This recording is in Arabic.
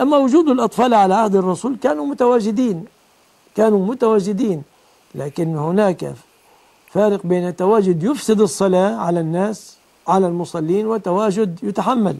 أما وجود الأطفال على عهد الرسول كانوا متواجدين كانوا متواجدين لكن هناك فارق بين تواجد يفسد الصلاة على الناس على المصلين وتواجد يتحمل.